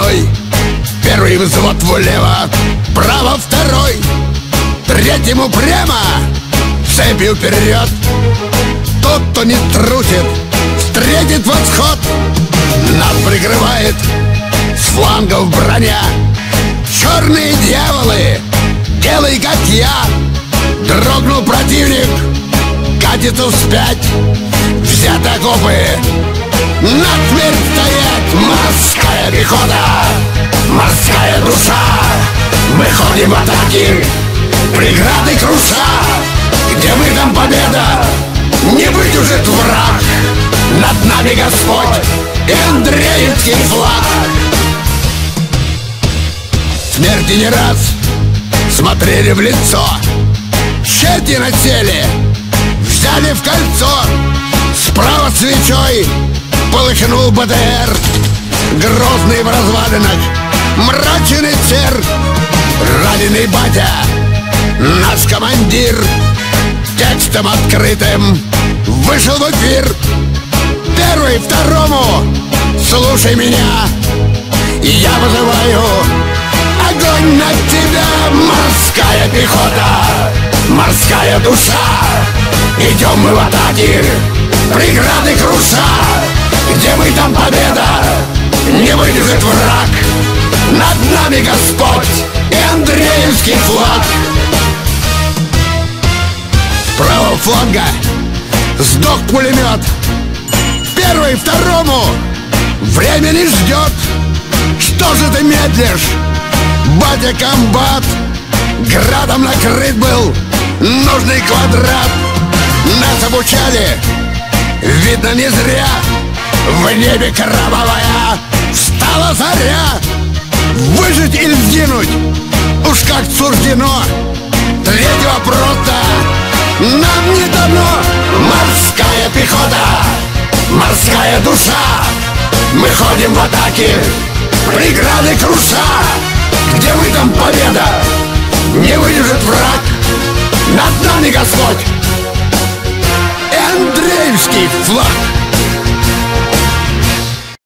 одной Первый взвод влево, право второй. Третьему прямо, цепью вперед. Тот, кто не трусит, встретит восход. Нас прикрывает с флангов броня. Черные дьяволы, делай как я. Дрогнул противник, катится вспять. Взят окопы, Морская пехота, морская душа Мы ходим в атаки, преграды круша Где мы там победа, не выдержит враг. Над нами Господь и Андреевский флаг. Смерти не раз смотрели в лицо. Черти насели, взяли в кольцо. Справа свечой полыхнул БТР Грозный в развалинах, мрачный цер Раненый батя, наш командир Текстом открытым вышел в эфир. Первый, второму, слушай меня Я вызываю огонь на тебя. Морская пехота, морская душа Идем мы в атаке, преграды круша. Где мы там победа, выдержит враг. Над нами Господь и Андреевский флаг. Право фланга сдох пулемет. Первый, второму время не ждет. Что же ты медлишь? Батя комбат. Градом накрыт был нужный квадрат. Нас обучали, видно не зря. В небе кровавая встала заря Выжить или сгинуть, уж как суждено. Третьего просто нам не дано. Морская пехота, морская душа. Мы ходим в атаке, преграды круша. Где вы там победа? Не выдержит враг. Над нами Господь. Андреевский флаг